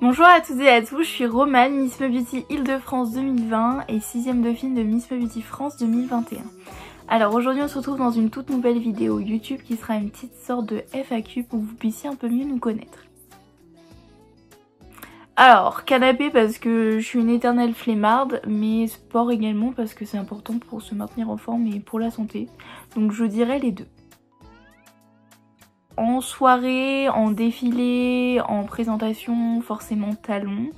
Bonjour à toutes et à tous, je suis Romane, Miss Beauty Île-de-France 2020 et 6ème dauphine de Miss Beauty France 2021. Alors aujourd'hui on se retrouve dans une toute nouvelle vidéo YouTube qui sera une petite sorte de FAQ pour que vous puissiez un peu mieux nous connaître. Alors, canapé parce que je suis une éternelle flemmarde, mais sport également parce que c'est important pour se maintenir en forme et pour la santé. Donc je dirais les deux en soirée, en défilé, en présentation, forcément talons.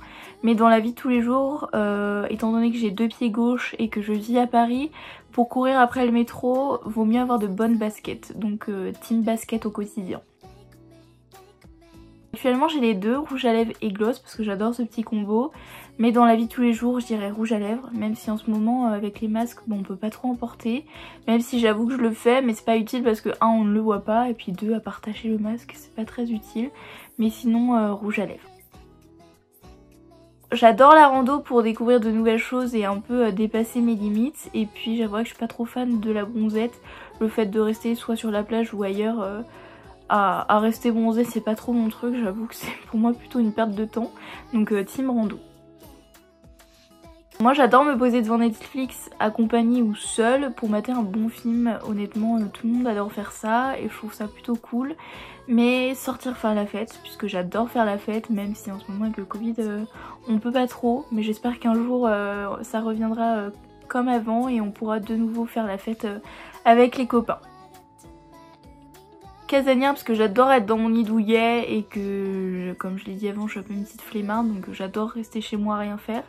Mais dans la vie de tous les jours, euh, étant donné que j'ai deux pieds gauches et que je vis à Paris, pour courir après le métro, vaut mieux avoir de bonnes baskets. Donc euh, team basket au quotidien. Actuellement j'ai les deux, rouge à lèvres et gloss parce que j'adore ce petit combo. Mais dans la vie de tous les jours je dirais rouge à lèvres, même si en ce moment euh, avec les masques bon, on peut pas trop en porter. Même si j'avoue que je le fais mais c'est pas utile parce que un on ne le voit pas et puis deux à partager le masque c'est pas très utile. Mais sinon euh, rouge à lèvres. J'adore la rando pour découvrir de nouvelles choses et un peu euh, dépasser mes limites. Et puis j'avoue que je suis pas trop fan de la bronzette. Le fait de rester soit sur la plage ou ailleurs à, rester bronzé c'est pas trop mon truc, j'avoue que c'est pour moi plutôt une perte de temps. Donc euh, team rando. Moi j'adore me poser devant Netflix accompagnée ou seule pour mater un bon film. Honnêtement euh, tout le monde adore faire ça et je trouve ça plutôt cool. Mais sortir faire la fête puisque j'adore faire la fête même si en ce moment avec le Covid euh, on peut pas trop. Mais j'espère qu'un jour ça reviendra comme avant et on pourra de nouveau faire la fête avec les copains casanière parce que j'adore être dans mon nid douillet et que comme je l'ai dit avant je suis un peu une petite flemmarde donc j'adore rester chez moi rien faire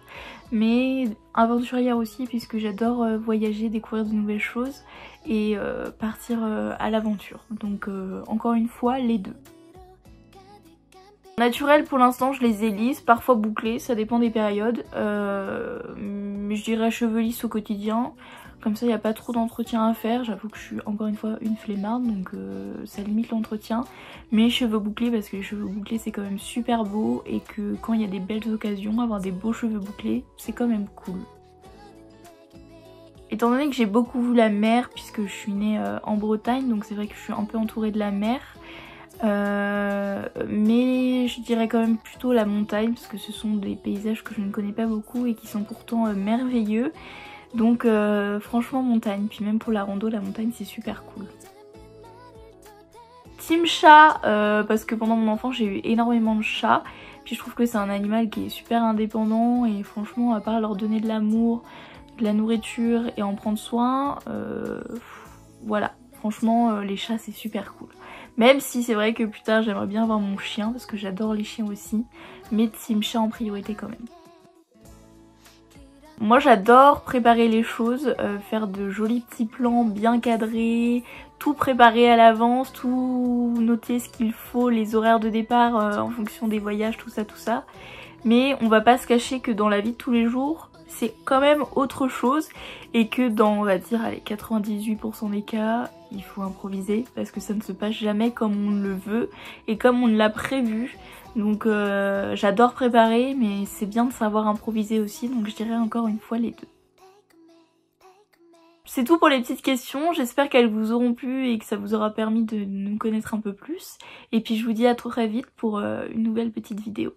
mais aventurière aussi puisque j'adore euh, voyager, découvrir de nouvelles choses et euh, partir euh, à l'aventure donc encore une fois les deux. Naturel pour l'instant je les élise, parfois bouclés, ça dépend des périodes. Je dirais cheveux lisses au quotidien. Comme ça, il n'y a pas trop d'entretien à faire. J'avoue que je suis encore une fois une flemmarde, donc euh, ça limite l'entretien. Mais cheveux bouclés, parce que les cheveux bouclés, c'est quand même super beau. Et que quand il y a des belles occasions, avoir des beaux cheveux bouclés, c'est quand même cool. Étant donné que j'ai beaucoup vu la mer, puisque je suis née euh, en Bretagne, donc c'est vrai que je suis un peu entourée de la mer. Euh, mais je dirais quand même plutôt la montagne, parce que ce sont des paysages que je ne connais pas beaucoup et qui sont pourtant merveilleux. Donc euh, franchement montagne, puis même pour la rando, la montagne c'est super cool. Team chat, euh, parce que pendant mon enfance j'ai eu énormément de chats. Puis je trouve que c'est un animal qui est super indépendant et franchement à part leur donner de l'amour, de la nourriture et en prendre soin, euh, voilà. Franchement les chats c'est super cool. Même si c'est vrai que plus tard j'aimerais bien avoir mon chien parce que j'adore les chiens aussi. Mais team chat en priorité quand même. Moi j'adore préparer les choses, euh, faire de jolis petits plans bien cadrés, tout préparer à l'avance, tout noter ce qu'il faut, les horaires de départ euh, en fonction des voyages, tout ça, tout ça. Mais on va pas se cacher que dans la vie de tous les jours, c'est quand même autre chose et que dans, on va dire, allez, 98% des cas, il faut improviser parce que ça ne se passe jamais comme on le veut et comme on l'a prévu. Donc euh, j'adore préparer mais c'est bien de savoir improviser aussi donc je dirais encore une fois les deux. C'est tout pour les petites questions, j'espère qu'elles vous auront plu et que ça vous aura permis de nous connaître un peu plus. Et puis je vous dis à très vite pour euh, une nouvelle petite vidéo.